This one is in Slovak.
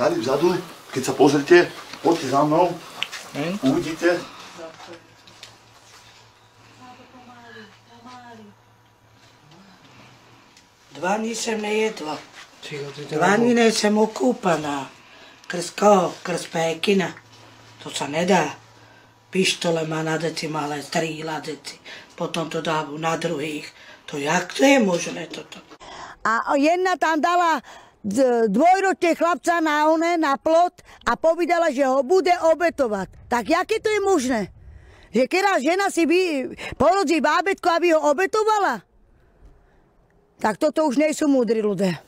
Tady vzadu, keď sa pozrite, poďte za mnou, uvidíte. Dva dní jsem nejedla. Dva dní nejsem okúpaná. Krz koho? Krz Pékina. To sa nedá. Pištole má na deti malé, stríla deti. Potom to dávajú na druhých. To jak to je možné toto? A jedna tam dala dvojročne chlapca na one, na plot a povedala, že ho bude obetovať. Tak jaké to je možné? Že keď žena si by porodí bábetko, aby ho obetovala? Tak toto už nie sú múdri ľudia.